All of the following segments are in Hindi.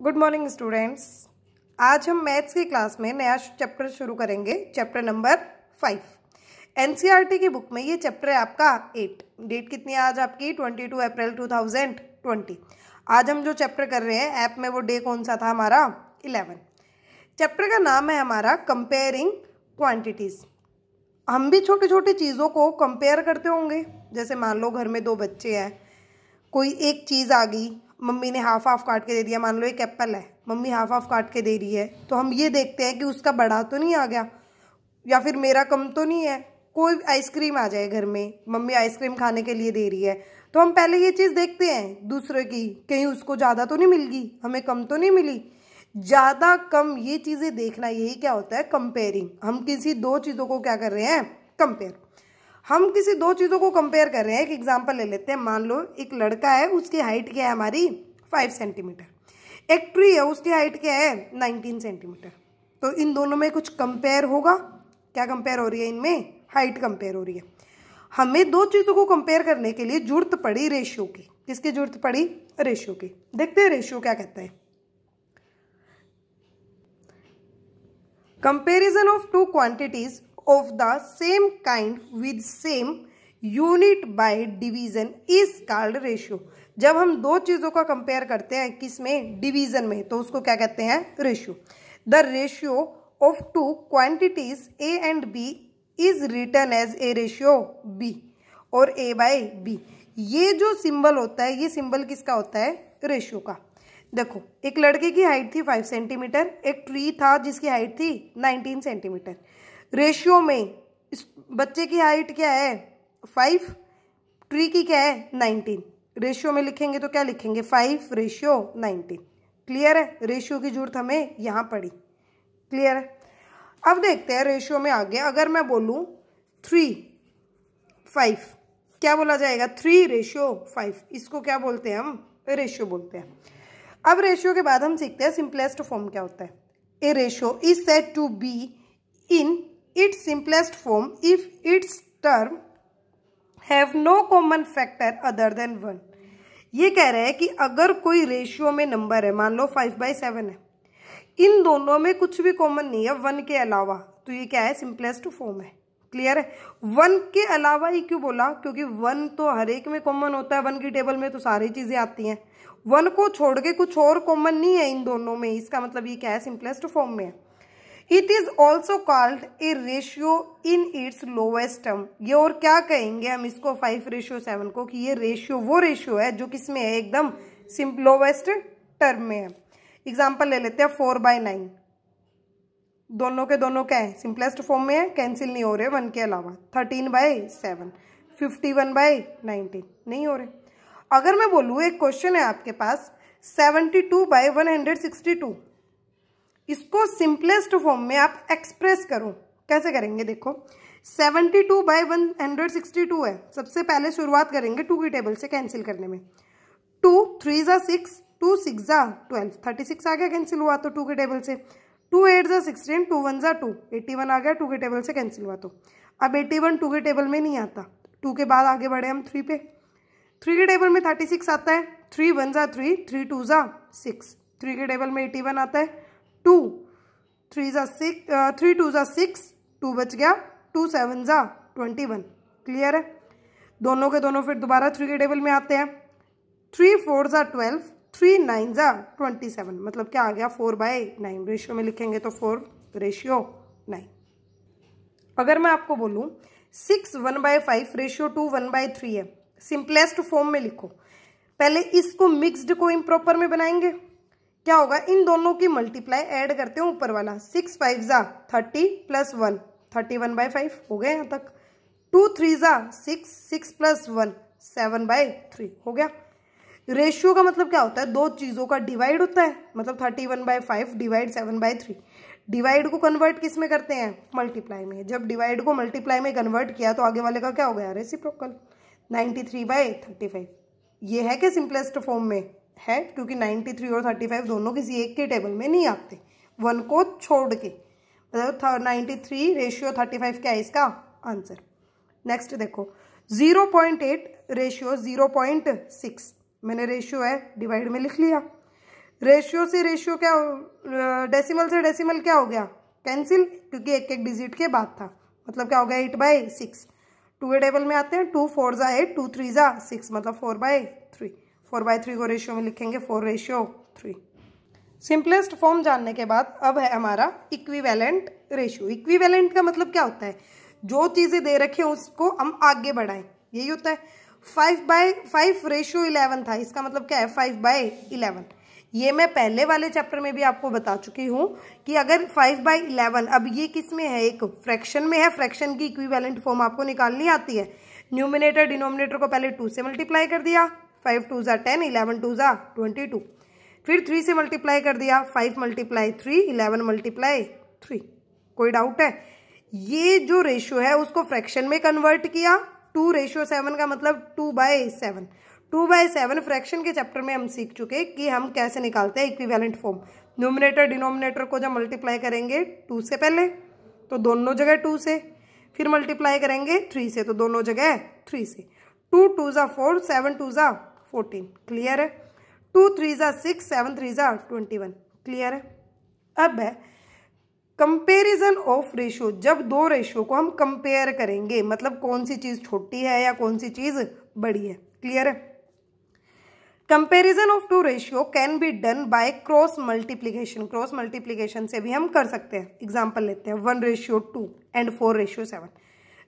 गुड मॉर्निंग स्टूडेंट्स आज हम मैथ्स की क्लास में नया चैप्टर शुरू करेंगे चैप्टर नंबर फाइव एनसीईआरटी की बुक में ये चैप्टर है आपका एट डेट कितनी है आज आपकी? Twenty two April two thousand twenty आज हम जो चैप्टर कर रहे हैं ऐप में वो डे कौन सा था हमारा? इलेवन चैप्टर का नाम है हमारा कंपेयरिंग क्वांटिटीज़ हम भी छोटी छोटी चीज़ों को कंपेयर करते होंगे। जैसे मान लो घर में दो बच्चे हैं, कोई एक चीज़ आ गई मम्मी ने हाफ़ हाफ़ काट के दे दिया, मान लो एक एप्पल है, मम्मी हाफ़ हाफ़ काट के दे रही है तो हम ये देखते हैं कि उसका बड़ा तो नहीं आ गया, या फिर मेरा कम तो नहीं है, कोई आइसक्रीम आ जाए घर में, मम्मी आइसक्रीम खाने के लिए दे रही है तो हम पहले ये चीज़ देखते हैं दूसरे की, कहीं उसको ज़्यादा तो नहीं मिल गई हमें कम तो नहीं मिली, ज़्यादा कम ये चीज़ें देखना, यही क्या होता है कंपेयरिंग हम किसी दो चीज़ों को क्या कर रहे हैं कंपेयर हम किसी दो चीज़ों को कंपेयर कर रहे हैं। एक एग्ज़ाम्पल ले लेते हैं। मान लो, एक लड़का है, उसकी हाइट क्या है हमारी? फाइव सेंटीमीटर एक ट्री है, उसकी हाइट क्या है? नाइनटीन सेंटीमीटर तो इन दोनों में कुछ कंपेयर होगा? क्या कंपेयर हो रही है इनमें? हाइट कंपेयर हो रही है। हमें दो चीज़ों को कंपेयर करने के लिए ज़रूरत पड़ी रेशियो की। किसकी ज़रूरत पड़ी? रेशियो की। देखते हैं रेशियो क्या कहता है। Comparison of two quantities of the same kind with same unit by division is called ratio जब हम दो चीज़ों का कंपेयर करते हैं किसमें? डिवीज़न में। तो उसको क्या कहते हैं? Ratio the ratio of two quantities A and B is written as A ratio B और ए बाय बी ये जो सिंबल होता है, ये सिंबल किसका होता है? रेशियो का। देखो, एक लड़के की हाइट थी फाइव सेंटीमीटर एक ट्री था जिसकी हाइट थी नाइनटीन सेंटीमीटर रेशियो में इस बच्चे की हाइट क्या है? फाइव ट्री की क्या है? नाइनटीन रेशियो में लिखेंगे तो क्या लिखेंगे? फाइव रेशियो नाइनटीन क्लियर है? रेशियो की ज़रूरत हमें यहाँ पड़ी. क्लियर है? अब देखते हैं रेशियो में आगे। अगर मैं बोलूँ थ्री फाइव क्या बोला जाएगा? थ्री रेशियो फाइव इसको क्या बोलते हैं हम? रेशियो बोलते हैं. अब रेशियो के बाद हम सीखते हैं सिंपलेस्ट फॉर्म क्या होता है। A ratio is set to be in its simplest form if its term have no common factor other than one ये कह रहे हैं कि अगर कोई रेशियो में नंबर है, मान लो फाइव बाई सेवन है, इन दोनों में कुछ भी कॉमन नहीं है वन के अलावा तो ये क्या है? सिंपलेस्ट फॉर्म है। क्लियर है? वन के अलावा ही क्यों बोला? क्योंकि वन तो हर एक में कॉमन होता है, वन की टेबल में तो सारी चीज़ें आती हैं। वन को छोड़ के कुछ और कॉमन नहीं है इन दोनों में, इसका मतलब ये क्या है? सिंपलेस्ट फॉर्म में it is also called a ratio in its lowest term ये और क्या कहेंगे हम इसको फाइव रेशियो सेवन को कि ये रेशियो वो रेशियो है जो किसमें है? एकदम लोवेस्ट टर्म में है। एग्ज़ाम्पल ले लेते हैं फोर बाय नाइन दोनों के दोनों क्या है? सिंपलेस्ट फॉर्म में है कैंसिल नहीं हो रहे वन के अलावा। Thirteen by seven fifty one by nineteen नहीं हो रहे। अगर मैं बोलूँ, एक क्वेश्चन है आपके पास seventy two by one hundred sixty two इसको सिंपलेस्ट फॉर्म में आप एक्सप्रेस करो। कैसे करेंगे, देखो। 72 two by one hundred sixty two है। सबसे पहले शुरुआत करेंगे टू की टेबल से कैंसिल करने में। टू थ्री ज़ा सिक्स टू सिक्स ज़ा ट्वेल्व थर्टी सिक्स आ गया कैंसिल हुआ तो टू की टेबल से। टू एट ज़ा सिक्सटीन, टू वन ज़ा टू। एट्टी वन आ गया, टू के टेबल से कैंसिल हुआ तो। अब एट्टी वन, टू के टेबल में नहीं आता। टू के बाद आगे बढ़े हम थ्री पे। थ्री के टेबल में थर्टी सिक्स आता है, थ्री वन ज़ा थ्री थ्री टू ज़ा सिक्स। थ्री के टेबल में एटी वन आता है, टू, थ्री ज़ा सिक्स थ्री टू ज़ा सिक्स, टू बच गया, टू सेवन ज़ा, ट्वेंटी वन। क्लियर है? दोनों के दोनों फिर दोबारा थ्री के टेबल में आते हैं। थ्री फोर ज़ा ट्वेल्व थ्री नाइन ज़ा ट्वेंटी सेवन मतलब क्या आ गया? Four by nine. रेशियो में लिखेंगे तो फोर, रेशियो नाइन। अगर मैं आपको बोलूँ, six one by five, ratio two one by three है। सिंपलेस्ट फॉर्म में लिखो। पहले इसको मिक्सड को इम्प्रॉपर में बनाएँगे। क्या होगा? इन दोनों की मल्टीप्लाई ऐड करते हैं ऊपर वाला। सिक्स फाइव जा thirty plus one. Thirty one by five हो गए यहाँ तक। टू थ्री जा six six plus one, seven by three. हो गया। रेशियो का मतलब क्या होता है? दो चीज़ों का डिवाइड होता है। मतलब thirty one by five divide seven by three divide को कन्वर्ट किसमें करते हैं? मल्टीप्लाई में। जब डिवाइड को मल्टीप्लाई में कन्वर्ट किया तो आगे वाले का क्या हो गया reciprocal ninety three by thirty five ये है क्या सिंपलेस्ट फॉर्म में? है? क्योंकि 93 और 35 दोनों किसी एक के टेबल में नहीं आते। वन को छोड़ के। मतलब ninety three ratio thirty five क्या है इसका? आंसर नेक्स्ट देखो। Zero point eight ratio zero point six मैंने रेशियो है डिवाइड में लिख लिया। रेशियो से रेशियो क्या डेसिमल से डेसिमल क्या हो गया? कैंसिल क्योंकि एक एक डिजिट के बाद था। मतलब क्या हो गया? Eight by six two a table में आते हैं टू फोर ज़ा एट टू थ्री ज़ा सिक्स मतलब four by three four by three को रेशियो में लिखेंगे four ratio three simplest form जानने के बाद, अब है हमारा इक्विवेलेंट रेशियो इक्विवेलेंट का मतलब क्या होता है? जो चीज़ें दे रखी उसको हम आगे बढ़ाएँ। यही होता है। Five by five ratio eleven था। इसका मतलब क्या है? फाइव बाय इलेवन ये मैं पहले वाले चैप्टर में भी आपको बता चुकी हूँ कि अगर फाइव बाई इलेवन अब ये किसमें है? एक फ्रैक्शन में है। फ्रैक्शन की इक्विवेलेंट फॉर्म आपको निकालनी आती है। न्यूमिनेटर डिनोमिनेटर को पहले टू से मल्टीप्लाई कर दिया। फाइव टू ज़ा टेन इलेवन टू ज़ा ट्वेंटी टू फिर थ्री से मल्टीप्लाई कर दिया। Five multiply three eleven multiply three कोई डाउट है? ये जो रेशियो है, उसको फ्रैक्शन में कन्वर्ट किया। टू रेशियो सेवन का मतलब two by seven. Two by seven fraction के चैप्टर में हम सीख चुके कि हम कैसे निकालते हैं इक्विवेलेंट फॉर्म न्यूमिनेटर डिनोमिनेटर को जब मल्टीप्लाई करेंगे टू से पहले तो दोनों जगह टू से। फिर मल्टीप्लाई करेंगे थ्री से तो दोनों जगह थ्री से। टू टू ज़ा फोर सेवन टू ज़ा फोर्टीन क्लियर है? टू थ्री ज़ा सिक्स सेवन थ्री ज़ा ट्वेंटी वन क्लियर है? अब है कंपेरिजन ऑफ़ रेशियो जब दो रेशियो को हम कंपेयर करेंगे मतलब कौन सी चीज़ छोटी है या कौन सी चीज़ बड़ी है? क्लियर है? Comparison of two ratio can be done by cross multiplication cross multiplication से भी हम कर सकते हैं। एग्ज़ाम्पल लेते हैं। One ratio two and four ratio seven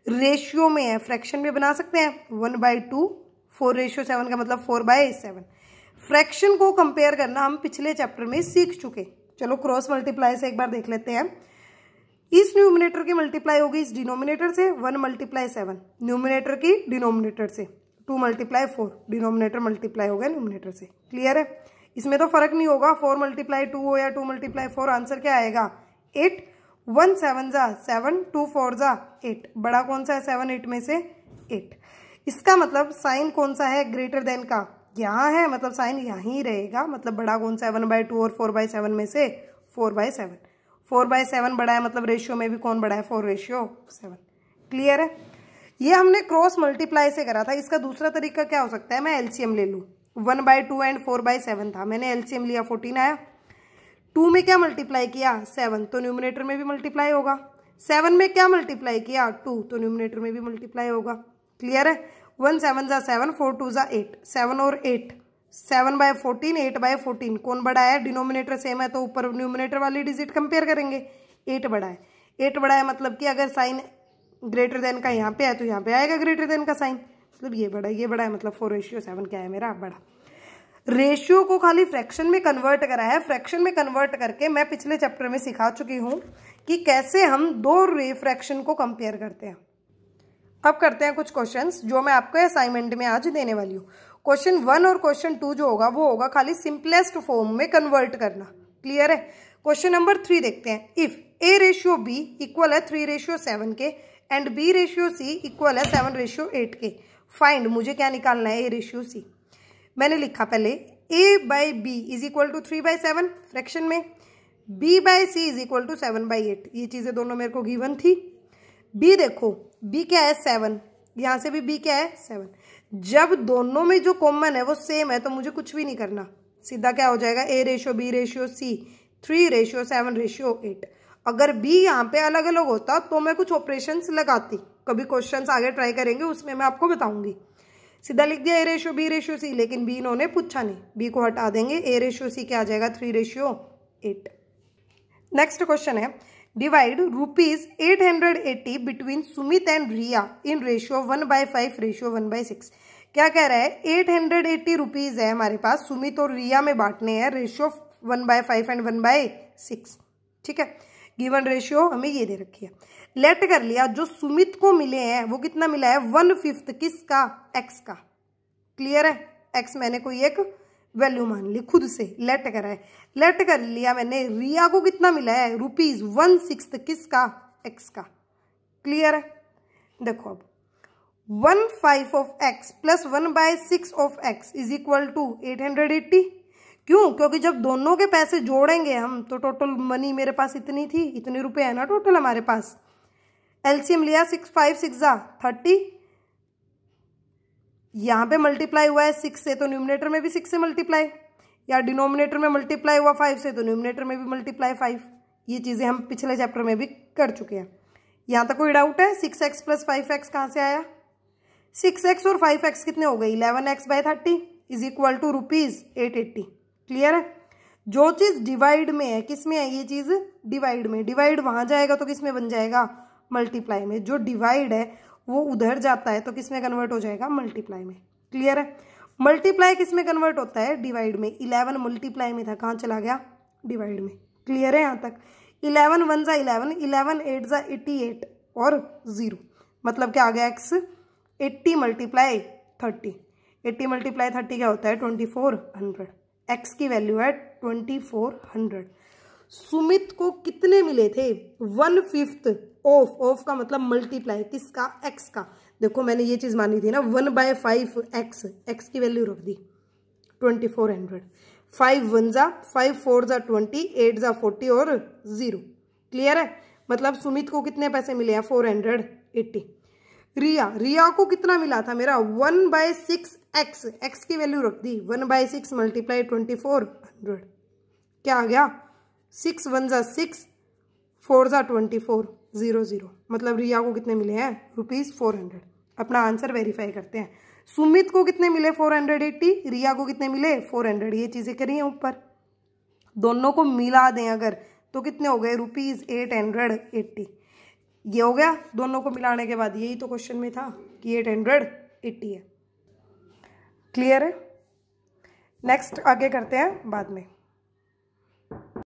ratio में है फ्रैक्शन भी बना सकते हैं। One by two four ratio seven का मतलब फोर बाय सेवन फ्रैक्शन को कंपेयर करना हम पिछले चैप्टर में सीख चुके। चलो क्रॉस मल्टीप्लाई से एक बार देख लेते हैं। इस न्यूमिनेटर की मल्टीप्लाई होगी इस डिनोमिनेटर से वन मल्टीप्लाई सेवन न्यूमिनेटर की डिनोमिनेटर से। Two multiply four denominator multiply होगा न्यूमिनेटर से। क्लियर है? इसमें तो फ़र्क नहीं होगा। फोर मल्टीप्लाई टू हो या टू मल्टीप्लाई फोर आंसर क्या आएगा? एट वन सेवन जा सेवन टू फोर जा एट बड़ा कौन सा है? सेवन एट में से एट इसका मतलब साइन कौन सा है? ग्रेटर देन का। यहाँ है मतलब साइन यहाँ रहेगा मतलब बड़ा कौन सा है वन बाय टू और फोर बाय सेवन में से four by seven four by seven बड़ा है मतलब रेशियो में भी कौन बड़ा है? फोर रेशियो सेवन क्लियर है? ये हमने क्रॉस मल्टीप्लाई से करा था। इसका दूसरा तरीका क्या हो सकता है? मैं एलसीएम ले लूँ। One by two and four by seven था। मैंने एलसीएम लिया फोर्टीन आया। टू में क्या मल्टीप्लाई किया? सेवन तो न्यूमिनेटर में भी मल्टीप्लाई होगा। सेवन में क्या मल्टीप्लाई किया? टू तो न्यूमिनेटर में भी मल्टीप्लाई होगा। क्लियर है? वन सेवन ज़ा सेवन, फोर टू ज़ा एट, सेवन और eight, seven by fourteen, eight by fourteen. कौन बड़ा है डिनोमिनेटर सेम है तो ऊपर न्यूमिनेटर वाली डिजिट कंपेयर करेंगे। एट बड़ा है एट बड़ा है मतलब कि अगर साइन ग्रेटर देन का यहाँ पे है तो यहाँ पे आएगा ग्रेटर देन का साइन। मतलब ये बड़ा ये बड़ा है मतलब फोर रेशियो सेवन क्या है मेरा? बड़ा रेशियो को खाली फ्रैक्शन में कन्वर्ट करा है। फ्रैक्शन में कन्वर्ट करके मैं पिछले चैप्टर में सिखा चुकी हूँ कि कैसे हम दो रे फ्रैक्शन को कंपेयर करते हैं। अब करते हैं कुछ क्वेश्चंस जो मैं आपको असाइनमेंट में आज देने वाली हूँ। क्वेश्चन वन और क्वेश्चन टू जो होगा, वो होगा खाली सिंपलेस्ट फॉर्म में कन्वर्ट करना। क्लियर है? क्वेश्चन नंबर थ्री देखते हैं। If A ratio B equal है थ्री रेशियो सेवन के and B ratio C equal है सेवन रेशियो एट के। फाइंड मुझे क्या निकालना है ए रेशियो सी मैंने लिखा पहले A by B is equal to three by seven fraction में। B by C is equal to seven by eight ये चीज़ें दोनों मेरे को गिवन थी। बी देखो, बी क्या है? सेवन। यहाँ से भी बी क्या है? सेवन। जब दोनों में जो कॉमन है, वो सेम है तो मुझे कुछ भी नहीं करना। सीधा क्या हो जाएगा? A ratio B ratio C three ratio seven ratio eight अगर बी यहाँ पे अलग अलग होता तो मैं कुछ ऑपरेशन लगाती। कभी क्वेश्चन आगे ट्राई करेंगे, उसमें मैं आपको बताऊँगी। सीधा लिख दिया A ratio B ratio C लेकिन बी इन्होंने पूछा नहीं। बी को हटा देंगे। ए रेशियो सी क्या आ जाएगा? Three ratio eight next question है। Divide rupees 880 between Sumit and Riya in ratio 1 by 5 ratio 1 by 6 क्या कह रहा है? 880 रुपीज़ है हमारे पास। सुमित और रिया में बांटने हैं। Ratio one by five and one by six ठीक है? गिवन रेशियो हमें ये दे रखी है। लेट कर लिया। जो सुमित को मिले हैं, वो कितना मिला है? वन फिफ्थ किसका? एक्स का। क्लियर है? एक्स मैंने कोई एक वैल्यू मान ली खुद से लेट करा है लेट कर लिया मैंने। रिया को कितना मिला है? रुपीज़ वन सिक्स किसका? एक्स का। क्लियर है? देखो अब। One five of X plus one by six of X is equal to eight hundred eighty क्यों? क्योंकि जब दोनों के पैसे जोड़ेंगे हम तो टोटल मनी मेरे पास इतनी थी। इतने रुपए है ना टोटल हमारे पास। एलसीएम लिया सिक्स फाइव सिक्स जा थर्टी यहाँ पे मल्टीप्लाई हुआ है सिक्स से तो न्यूमिनेटर में भी सिक्स से मल्टीप्लाई या डिनोमिनेटर में मल्टीप्लाई हुआ फाइव से तो न्यूमिनेटर में भी मल्टीप्लाई फाइव ये चीज़ें हम पिछले चैप्टर में भी कर चुके हैं। यहाँ तक कोई डाउट है? Six X plus five X कहाँ से आया? सिक्स एक्स और फाइव एक्स कितने हो गए? Eleven X by thirty is equal to rupees eight eighty clear है? जो चीज़ डिवाइड में है, किसमें है ये चीज़? डिवाइड में। डिवाइड वहाँ जाएगा तो किसमें बन जाएगा? मल्टीप्लाई में। जो डिवाइड है वो उधर जाता है तो किसमें कन्वर्ट हो जाएगा? मल्टीप्लाई में। क्लियर है? मल्टीप्लाई किसमें कन्वर्ट होता है? डिवाइड में। इलेवन मल्टीप्लाई में था। कहाँ चला गया? डिवाइड में। क्लियर है यहाँ तक? इलेवन वन ज़ा इलेवन इलेवन एट ज़ा एट्टी एट और ज़ीरो मतलब क्या आ गया X eighty multiply thirty eighty multiply thirty क्या होता है? ट्वेंटी फोर हंड्रेड एक्स की वैल्यू है ट्वेंटी फोर हंड्रेड सुमित को कितने मिले थे? वन फिफ्थ ऑफ़ ऑफ़ का मतलब मल्टीप्लाई किसका? एक्स का। देखो, मैंने ये चीज़ मानी थी ना one by five X X की वैल्यू रख दी। Twenty four hundred five one ज़ा फाइव फोर ज़ा ट्वेंटी एट ज़ा फोर्टी और ज़ीरो क्लियर है? मतलब सुमित को कितने पैसे मिले हैं? Four hundred eighty Riya Riya को कितना मिला था मेरा? One by six X X की वैल्यू रख दी। One by six multiply twenty four hundred क्या आ गया? सिक्स वन ज़ा सिक्स, फोर ज़ा ट्वेंटी फोर, ज़ीरो ज़ीरो। मतलब रिया को कितने मिले हैं? Rupees four hundred. अपना आंसर वेरीफाई करते हैं। सुमित को कितने मिले? Four hundred eighty. रिया को कितने मिले? Four hundred. ये चीज़ें करी हैं ऊपर। दोनों को मिला दें अगर तो कितने हो गए? Rupees eight hundred eighty. ये हो गया दोनों को मिलाने के बाद। यही तो क्वेश्चन में था कि एट हंड्रेड एट्टी है। क्लियर है? नेक्स्ट आगे करते हैं बाद में।